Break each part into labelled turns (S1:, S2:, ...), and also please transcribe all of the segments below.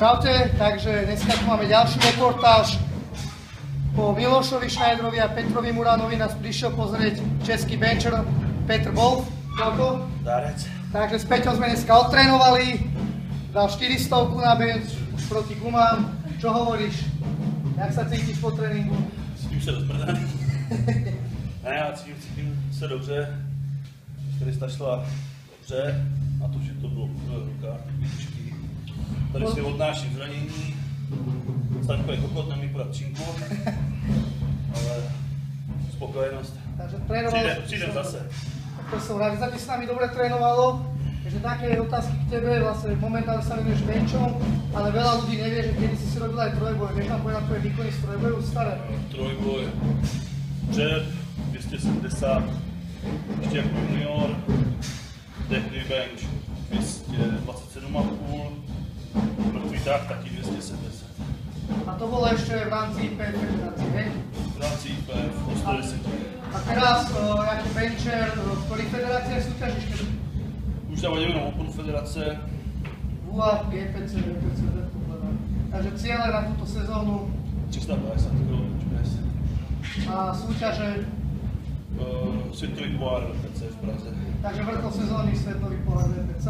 S1: Čaute, takže dneska tu máme ďalší reportáž. Po Milošovi Schneiderovi a Petrovi Muranovi nás prišiel pozrieť český bencher Petr Wolf. Koľko?
S2: Darec.
S1: Takže s Peťom sme dneska odtrénovali. Dal 400 na bench proti gumám. Čo hovoríš? Jak sa cítiš po tréninku?
S2: Cítím se rozprdaný. ne, já cítím, cítím se dobře. 400 šla dobře. A to, že to bylo v výšky. Tady si odnáším zranění. Staňko je kokot, nemí podat činku. Ale spokojenost.
S1: Takže trénoval
S2: Přijde, přijdem zase.
S1: Tak to som rád, sa s nami dobre trénovalo. Takže také otázky k tebe, vlastne momentálne sa venuješ benchom, ale veľa ľudí nevie, že kedy si si robil aj trojboj. Vieš nám povedať tvoje výkony z trojboju staré?
S2: Trojboj. Dřep 270. Ještě jako junior. Techny bench 227,5. Mrtvý tak taky 270.
S1: A to bolo ešte v rámci IPF federácie, hej?
S2: V rámci IPF o 110.
S1: A teraz, uh, ako bencher, v ktorých federáciách súťažíš?
S2: Už tam ideme na Open Federace.
S1: UAP, GPC, predpokladám. Takže cieľe na túto sezónu
S2: 350 kg press.
S1: a súťaže,
S2: Uh, světový pohár VPC v Praze.
S1: takže vrchol sezóny Svetový pohár VPC.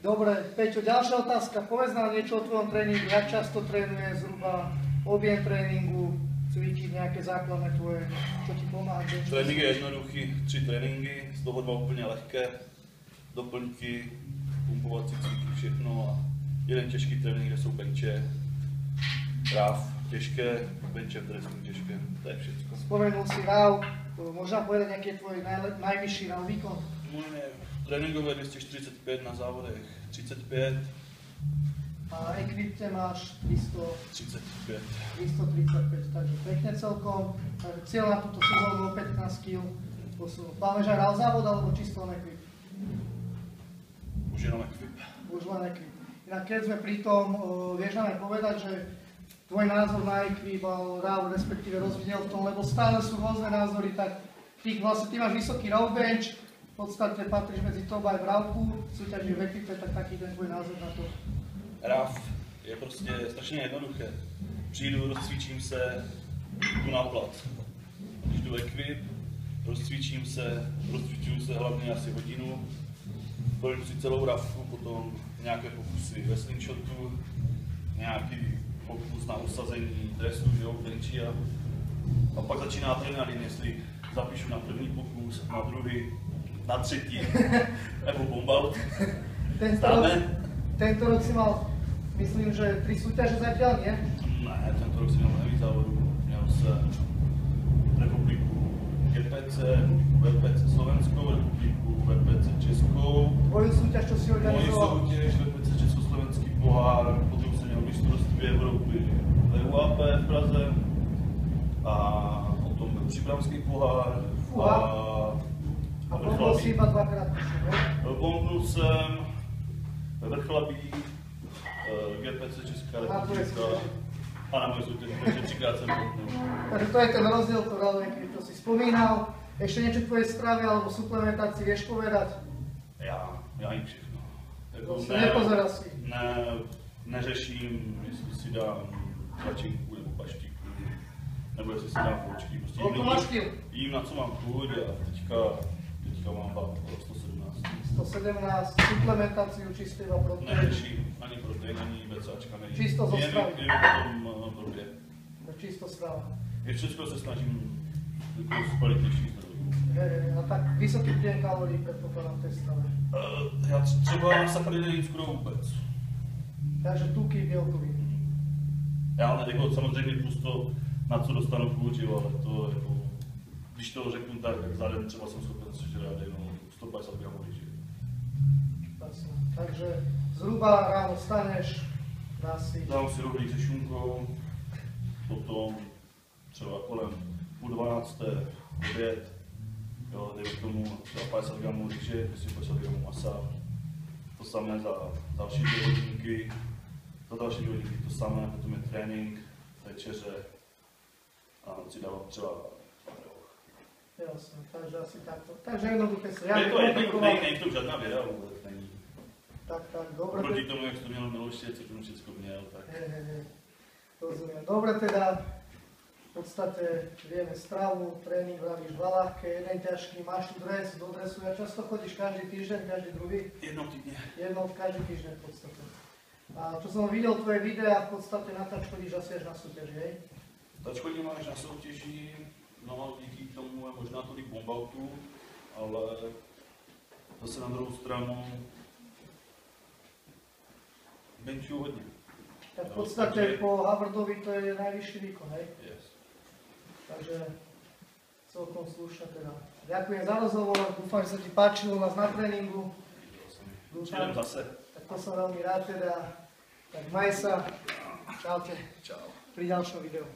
S1: Dobre, Peťo, ďalšia otázka. Povedz nám niečo o tvojom tréningu, jak často trénuje, zhruba objem tréningu, cvičíš nejaké základné tvoje, čo ti pomáha? bench?
S2: Trénink je jednoduchý, tři tréninky, z toho dva úplně lehké, doplňky, pumpovací cviky, všechno a jeden těžký trénink, kde jsou benče, ráv, těžké, benče, které jsou těžké, to je všechno.
S1: Spomenul si RAW, možná povedať nejaký je tvoj najvyšší RAW výkon?
S2: Můj tréninkové 245 na závodech, 35,
S1: A ekvipte máš 300,
S2: 35.
S1: 335, takže pekne celkom. Takže cieľ na túto sezónu o 15 kg posunú. Aj RAW závod alebo čisto len ekvip?
S2: Už jenom ekvip.
S1: Už len ekvip. Inak keď sme pri tom, vieš nám aj povedať, že tvoj názor na ekvip a RAW respektíve rozvidel v tom, lebo stále sú rôzne názory, tak ty, vlastne, ty máš vysoký RAW bench, podstate patríš medzi top aj v RAWku, súťažíš v ekvipe, tak taký ten tvoj názor na to.
S2: RAF je prostě strašně jednoduché. Přijdu, rozcvičím se, jdu na plat. Když jdu ekvip, rozcvičím se, rozcvičuju se hlavně asi hodinu, projdu si celou rafku, potom nějaké pokusy ve slingshotu, nějaký pokus na usazení dresu, že jo, benchi a, a pak začíná adrenalin, jestli zapíšu na první pokus, na druhý, na třetí, nebo bombout.
S1: Tento rok, tento rok si mal, myslím, že tri súťaže zatiaľ, nie?
S2: Ne, tento rok si měl nejvíc závodů. Měl jsem republiku GPC, VPC Slovenskou, republiku VPC Českou,
S1: Tvoju súťaž, čo si
S2: moji
S1: organizoval.
S2: soutěž VPC Československý pohár, potom jsem měl mistrovství Evropy ve UAP v Praze a potom příbramský pohár
S1: Fúha.
S2: a,
S1: Pobol si iba dvakrát, ne?
S2: Bombnul jsem Vrchlabí, eh, GPC Česká republika a na moje soutěž, takže třikrát bombnul.
S1: Takže to je ten rozdiel, to keď to si spomínal. Ešte niečo k tvojej strave alebo suplementácii vieš povedať?
S2: Já, já jim všechno.
S1: Si nepozerá si.
S2: ne, neřeším, jestli si dám tlačinku nebo paštiku, nebo jestli si dám počky. Prostě jím,
S1: kil?
S2: jím, na co mám chuť a teďka, teďka mám okolo 117.
S1: 117, suplementáciu čistého proteínu.
S2: Neřeším ani protein, ani BCAčka, nejím.
S1: Čisto zo stravy.
S2: jen potom uh, blbě.
S1: Čisto strava.
S2: Je všechno se snažím z kvalitnějších zdrojů.
S1: Hej, hej, a tak vysoký príjem kalórií predpokladám v tej strave.
S2: Já tř- třeba sacharidy nejím skoro vůbec.
S1: Takže tuky, bielkoviny.
S2: Já ale jako samozřejmě plus to, na co dostanu jo, ale to jako, když to řeknu tak, den třeba jsem schopen sežrát jenom 150 gramů rýže.
S1: Takže zhruba ráno staneš, dáš si
S2: Dám si rohlík se šunkou, potom třeba kolem půl dvanácté oběd, jo, dejme tomu třeba 50 gramů rýže, 250 gramů masa, to samé za další dvě hodinky, za další dvě hodinky to samé, potom je trénink, večeře a si dávám třeba
S1: Jasne, takže asi takto. Takže jednoduché sa.
S2: je to není, není to žádná věda vůbec, není.
S1: Tak, tak, dobre.
S2: Proti tomu, jak to měl minulý co tomu všechno měl, tak
S1: Hej, hej, hej. Rozumiem. Dobre teda, v podstate vieme stravu, tréning, vravíš dva ľahké, jeden ťažký, máš tu dres, do dresu, ja často chodíš každý týždeň, každý druhý,
S2: jednou týdně.
S1: jednou každý týždeň v podstate. A čo som videl tvoje videa, v podstate na tač chodíš asi až na súťaž, hej?
S2: Tač chodím až na soutěži, no díky tomu je možná tolik bombautů, ale zase na druhou stranu benchuju hodně.
S1: Tak v
S2: No,
S1: podstate
S2: takže-
S1: po Havardovi to je najvyšší výkon, hej?
S2: Yes.
S1: Takže celkom slušne teda. Ďakujem za rozhovor, dúfam, že sa ti páčilo nás na tréningu.
S2: Jdem zase.
S1: Tak to som veľmi rád teda. Tak maj sa. Čaute.
S2: Čau.
S1: Pri ďalšom videu.